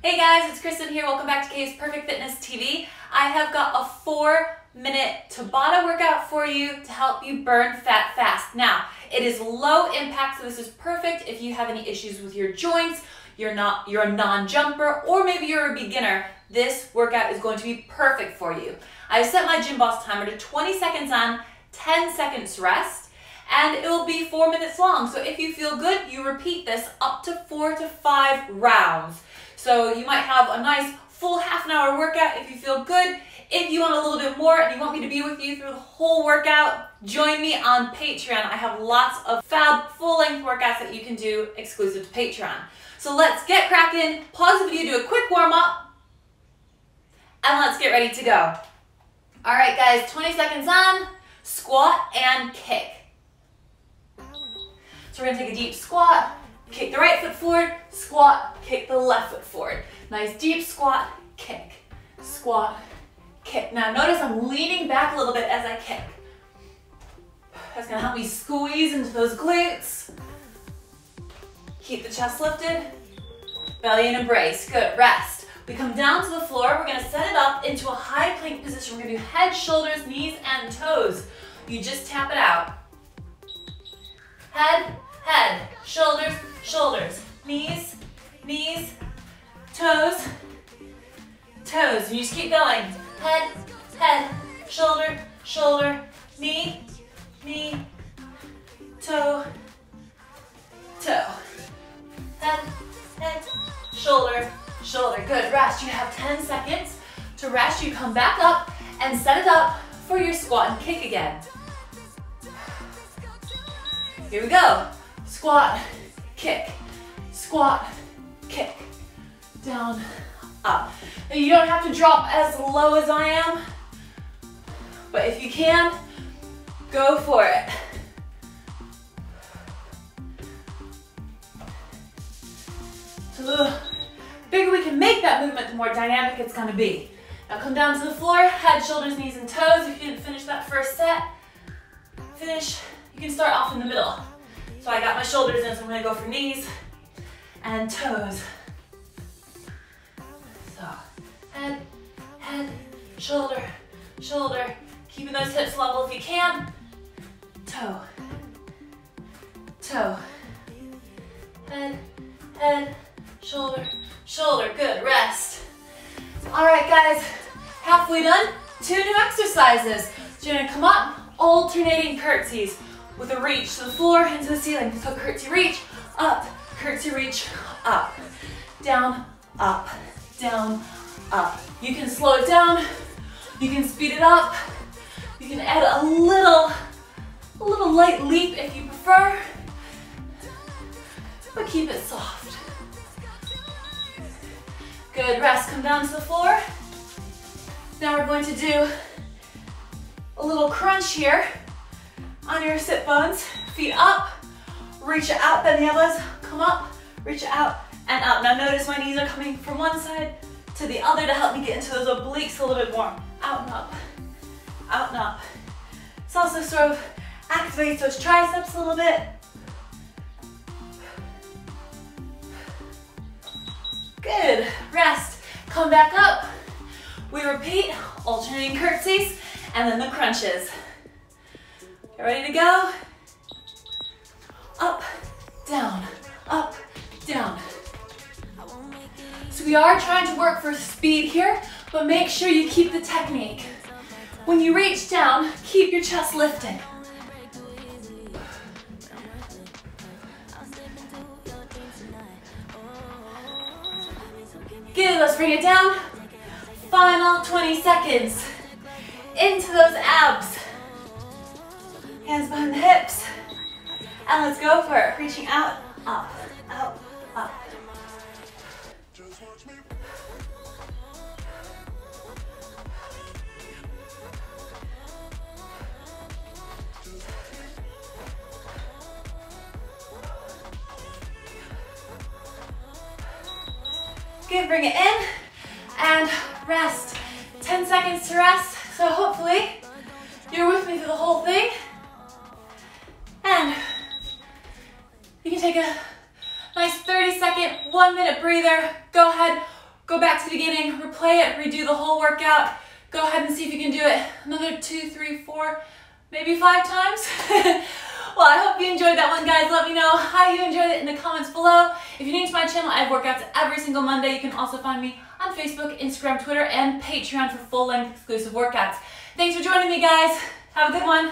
Hey guys, it's Kristen here. Welcome back to K's Perfect Fitness TV. I have got a four minute Tabata workout for you to help you burn fat fast. Now, it is low impact, so this is perfect if you have any issues with your joints, you're not you're a non-jumper, or maybe you're a beginner. This workout is going to be perfect for you. I set my Gymboss timer to 20 seconds on, 10 seconds rest, and it will be four minutes long. So if you feel good, you repeat this up to four to five rounds. So you might have a nice full half an hour workout if you feel good. If you want a little bit more and you want me to be with you through the whole workout, join me on Patreon. I have lots of fab full-length workouts that you can do exclusive to Patreon. So let's get cracking, pause the video, do a quick warm-up, and let's get ready to go. All right, guys, 20 seconds on, squat and kick. So we're gonna take a deep squat, kick the right foot forward, squat, kick the left foot forward. Nice deep squat, kick, squat, kick. Now notice I'm leaning back a little bit as I kick. That's gonna help me squeeze into those glutes. Keep the chest lifted, belly and embrace. Good, rest. We come down to the floor. We're gonna set it up into a high plank position. We're gonna do head, shoulders, knees, and toes. You just tap it out. Head, head, shoulders, shoulders, knees, knees, toes, toes. You just keep going. Head, head, shoulder, shoulder, knee, knee, toe, toe. Head, head, shoulder, shoulder. Good, rest. You have 10 seconds to rest. You come back up and set it up for your squat and kick again. Here we go. Squat, kick, squat, kick, down, up. Now you don't have to drop as low as I am, but if you can, go for it. So the bigger we can make that movement, the more dynamic it's gonna be. Now come down to the floor, head, shoulders, knees, and toes. If you didn't finish that first set, finish. You can start off in the middle. So I got my shoulders in, so I'm gonna go for knees and toes. So, head, head, shoulder, shoulder. Keeping those hips level if you can. Toe, toe. Head, head, shoulder, shoulder. Good, rest. All right, guys, halfway done. Two new exercises. So you're gonna come up, alternating curtsies with a reach to the floor, into the ceiling. So curtsy reach, up, curtsy reach, up, down, up, down, up. You can slow it down, you can speed it up, you can add a little, a little light leap if you prefer, but keep it soft. Good, rest, come down to the floor. Now we're going to do a little crunch here on your sit bones. Feet up, reach out, bend the elbows, come up, reach out, and up. Now notice my knees are coming from one side to the other to help me get into those obliques a little bit more. Out and up, out and up. This also sort of activates those triceps a little bit. Good, rest. Come back up. We repeat, alternating curtsies, and then the crunches. Get ready to go? Up, down, up, down. So we are trying to work for speed here, but make sure you keep the technique. When you reach down, keep your chest lifted. Good, let's bring it down. Final 20 seconds. Into those abs. Hands behind the hips. And let's go for it. Reaching out, up, out, up. Good, bring it in and rest. 10 seconds to rest, so hopefully you're with me through the whole thing. Take a nice 30 second, one minute breather. Go ahead, go back to the beginning, replay it, redo the whole workout. Go ahead and see if you can do it another two, three, four, maybe five times. well, I hope you enjoyed that one, guys. Let me know how you enjoyed it in the comments below. If you're new to my channel, I have workouts every single Monday. You can also find me on Facebook, Instagram, Twitter, and Patreon for full-length exclusive workouts. Thanks for joining me, guys. Have a good one.